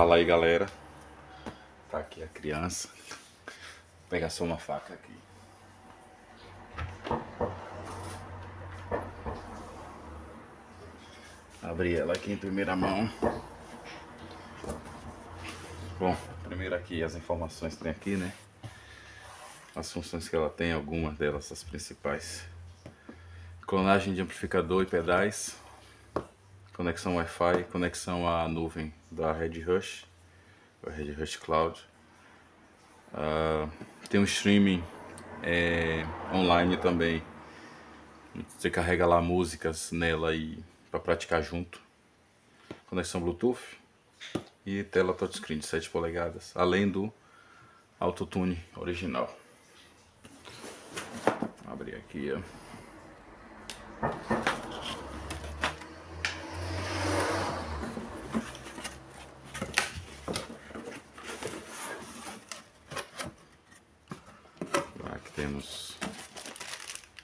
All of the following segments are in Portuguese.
Fala aí galera, tá aqui a criança, Vou pegar só uma faca aqui. Abrir ela aqui em primeira mão. Bom, primeiro aqui as informações que tem aqui, né? As funções que ela tem, algumas delas, as principais. Clonagem de amplificador e pedais, conexão Wi-Fi, conexão à nuvem da Red Rush, Red Rush Cloud. Uh, tem um streaming é, online também. Você carrega lá músicas nela e para praticar junto. Conexão Bluetooth e tela touchscreen de 7 polegadas, além do autotune original. Vou abrir aqui, ó. temos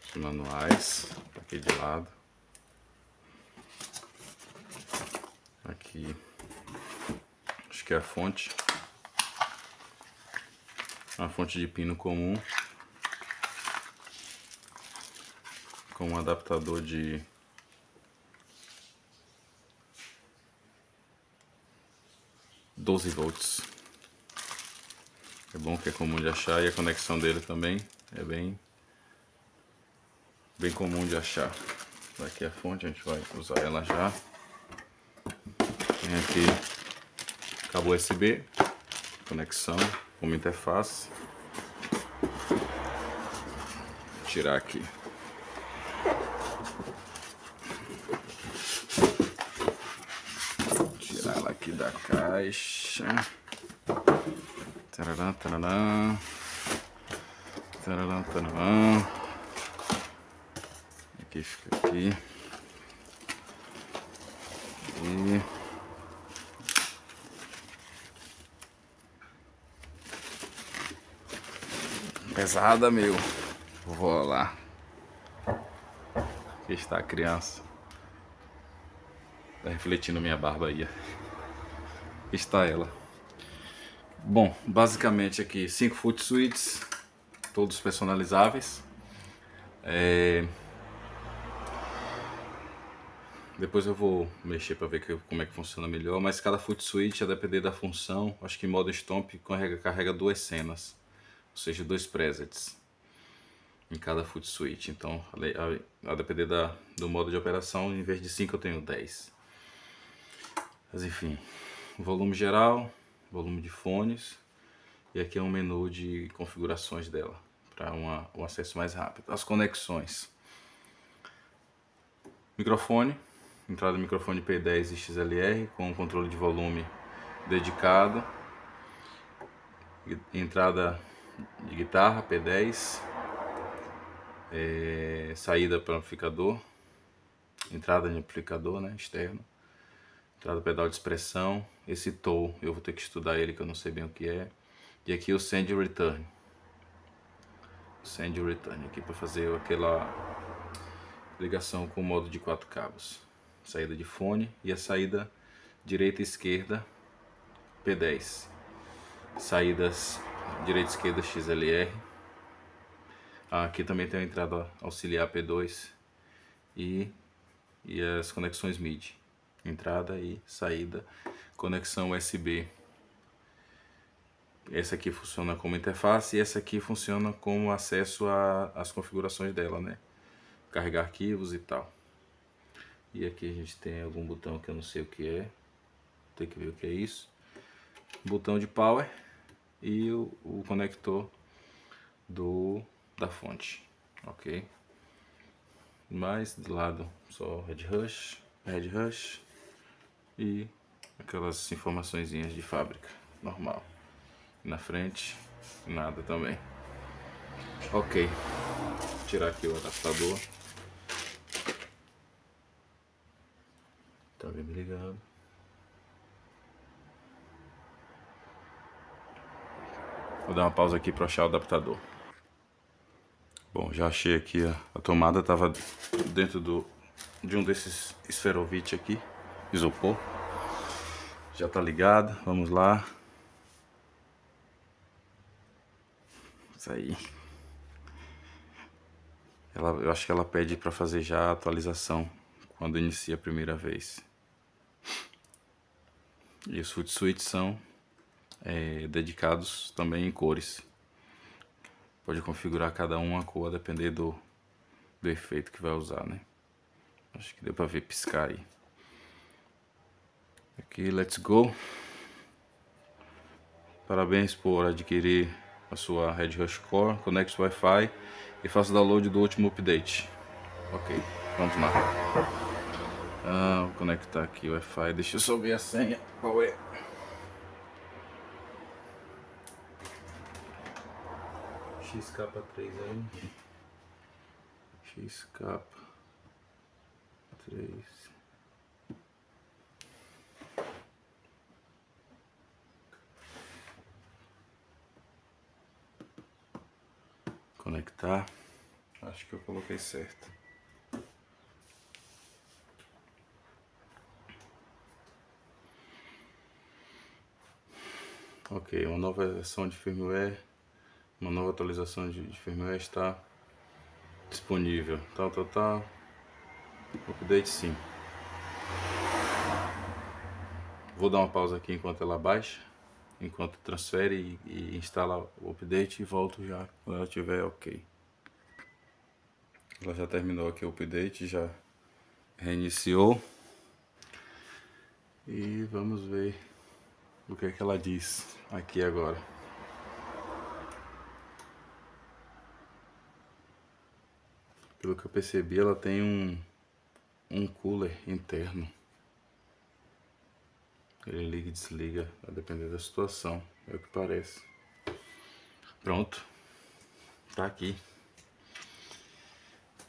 os manuais aqui de lado. Aqui, acho que é a fonte. Uma fonte de pino comum. Com um adaptador de doze volts. É bom que é comum de achar e a conexão dele também é bem, bem comum de achar. Aqui é a fonte, a gente vai usar ela já. Tem aqui cabo USB, conexão, uma interface. Vou tirar aqui. Vou tirar ela aqui da caixa. Tarará. Tarará, tarará. Aqui fica aqui. E... Pesada, meu. Vou lá. Aqui está a criança. Tá refletindo minha barba aí. Está ela. Bom, basicamente aqui 5 foot suites todos personalizáveis. É... Depois eu vou mexer para ver que, como é que funciona melhor, mas cada foot switch, a depender da função, acho que em modo stomp carrega, carrega duas cenas, ou seja, dois presets em cada foot switch. Então, a, a, a depender da, do modo de operação, em vez de 5 eu tenho 10. Mas enfim, volume geral, volume de fones, e aqui é um menu de configurações dela para um acesso mais rápido. As conexões. Microfone, entrada microfone P10 e XLR com controle de volume dedicado. Entrada de guitarra P10, é, saída para amplificador, entrada de amplificador né, externo, entrada pedal de expressão, esse tow eu vou ter que estudar ele que eu não sei bem o que é, e aqui o send return, send return aqui para fazer aquela ligação com o modo de quatro cabos. Saída de fone e a saída direita e esquerda P10. Saídas direita e esquerda XLR. Aqui também tem a entrada auxiliar P2 e, e as conexões MIDI. Entrada e saída, conexão USB essa aqui funciona como interface e essa aqui funciona como acesso às configurações dela, né? Carregar arquivos e tal. E aqui a gente tem algum botão que eu não sei o que é. Tem que ver o que é isso. Botão de power e o, o conector do da fonte, ok? Mais do lado só Red Rush, Red Rush e aquelas informações de fábrica, normal na frente, nada também. Ok, Vou tirar aqui o adaptador. Vou dar uma pausa aqui para achar o adaptador. Bom, já achei aqui a, a tomada, tava dentro do, de um desses esferovite aqui, isopor. Já tá ligado, vamos lá. Isso aí. Ela, eu acho que ela pede para fazer já a atualização quando inicia a primeira vez. E os Hootsuite são é, dedicados também em cores. Pode configurar cada um a cor a depender do, do efeito que vai usar, né? Acho que deu para ver piscar aí. Aqui, let's go. Parabéns por adquirir a sua Red Rush Core, conecte Wi-Fi e faça o download do último update. Ok, vamos lá. Ah, vou conectar aqui o Wi-Fi, deixa eu só ver a senha. Qual é? XK3 aí. XK3. conectar. Acho que eu coloquei certo. Ok, uma nova versão de firmware, uma nova atualização de, de firmware está disponível. Tal, tal, tal. Update sim. Vou dar uma pausa aqui enquanto ela baixa enquanto transfere e, e instala o update e volto já quando ela estiver ok. Ela já terminou aqui o update, já reiniciou. E vamos ver o que é que ela diz aqui agora. Pelo que eu percebi, ela tem um, um cooler interno. Ele liga e desliga, a depender da situação, é o que parece. Pronto. Tá aqui.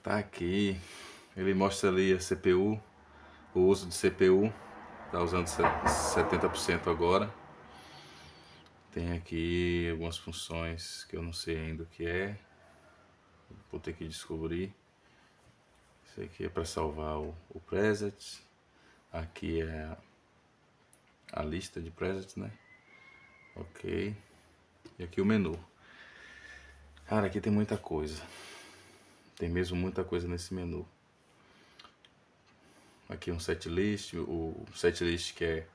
Tá aqui. Ele mostra ali a CPU, o uso de CPU. Tá usando 70% agora. Tem aqui algumas funções que eu não sei ainda o que é. Vou ter que descobrir. Isso aqui é para salvar o, o preset. Aqui é a lista de presets, né? Ok. E aqui o menu. Cara, aqui tem muita coisa. Tem mesmo muita coisa nesse menu. Aqui um setlist, o setlist que é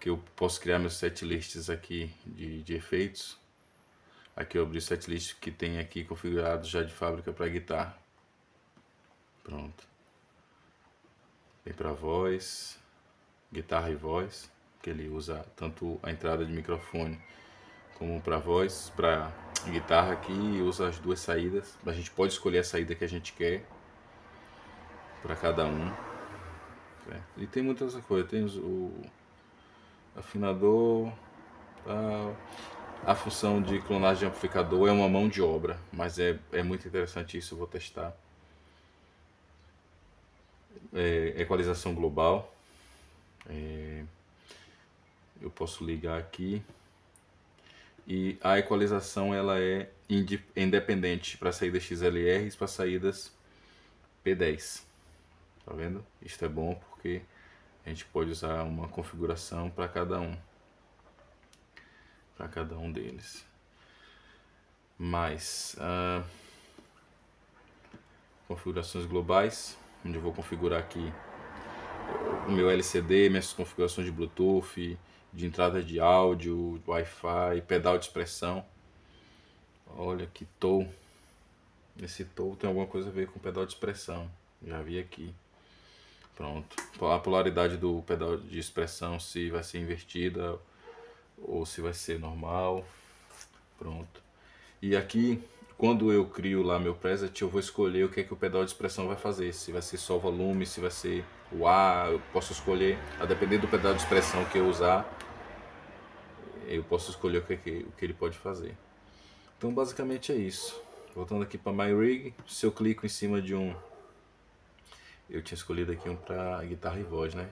que eu posso criar meus setlists aqui de, de efeitos. Aqui eu abri o setlist que tem aqui configurado já de fábrica para guitarra. Pronto. Tem para voz guitarra e voz, que ele usa tanto a entrada de microfone como para voz, para guitarra aqui usa as duas saídas. A gente pode escolher a saída que a gente quer para cada um. E tem muitas coisas, tem o afinador, a, a função de clonagem de amplificador é uma mão de obra, mas é, é muito interessante isso, eu vou testar. É, equalização global, é, eu posso ligar aqui e a equalização ela é independente para saídas XLR e para saídas P10 tá vendo isto é bom porque a gente pode usar uma configuração para cada um para cada um deles mais uh, configurações globais onde eu vou configurar aqui o meu LCD, minhas configurações de Bluetooth, de entrada de áudio, Wi-Fi, pedal de expressão. Olha que tom. Esse tom tem alguma coisa a ver com pedal de expressão. Já vi aqui. Pronto. A polaridade do pedal de expressão, se vai ser invertida ou se vai ser normal. Pronto. E aqui quando eu crio lá meu preset, eu vou escolher o que é que o pedal de expressão vai fazer. Se vai ser só volume, se vai ser o ar, eu posso escolher, a depender do pedal de expressão que eu usar, eu posso escolher o que, é que, o que ele pode fazer. Então basicamente é isso. Voltando aqui para My Rig, se eu clico em cima de um... Eu tinha escolhido aqui um para guitarra e voz, né?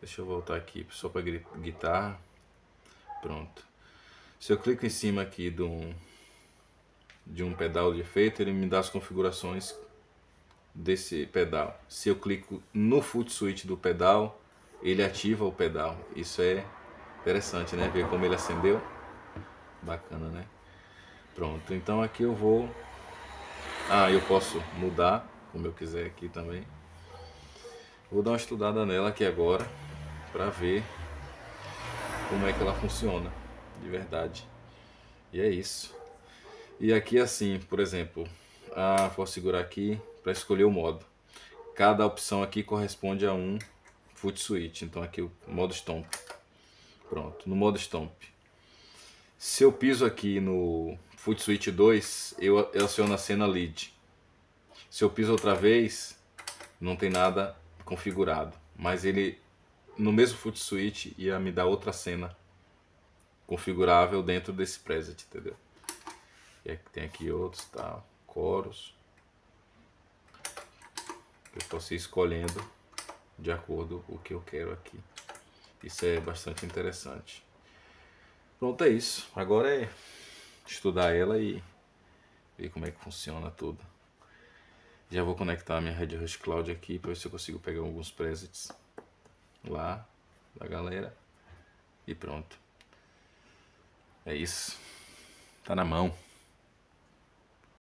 Deixa eu voltar aqui só para guitarra. Pronto. Se eu clico em cima aqui de um de um pedal de efeito, ele me dá as configurações desse pedal. Se eu clico no foot switch do pedal, ele ativa o pedal. Isso é interessante, né? Ver como ele acendeu. Bacana, né? Pronto, então aqui eu vou... Ah, eu posso mudar como eu quiser aqui também. Vou dar uma estudada nela aqui agora para ver como é que ela funciona de verdade. E é isso. E aqui assim, por exemplo, vou segurar aqui para escolher o modo. Cada opção aqui corresponde a um foot switch. Então aqui o modo stomp. Pronto, no modo stomp. Se eu piso aqui no foot switch 2, eu, eu aciono a cena lead. Se eu piso outra vez, não tem nada configurado. Mas ele, no mesmo foot switch, ia me dar outra cena configurável dentro desse preset, entendeu? E tem aqui outros, tá? Coros. Eu posso ir escolhendo de acordo com o que eu quero aqui. Isso é bastante interessante. Pronto, é isso. Agora é estudar ela e ver como é que funciona tudo. Já vou conectar a minha Red Rush Cloud aqui para ver se eu consigo pegar alguns presets lá da galera. E pronto. É isso. Tá na mão.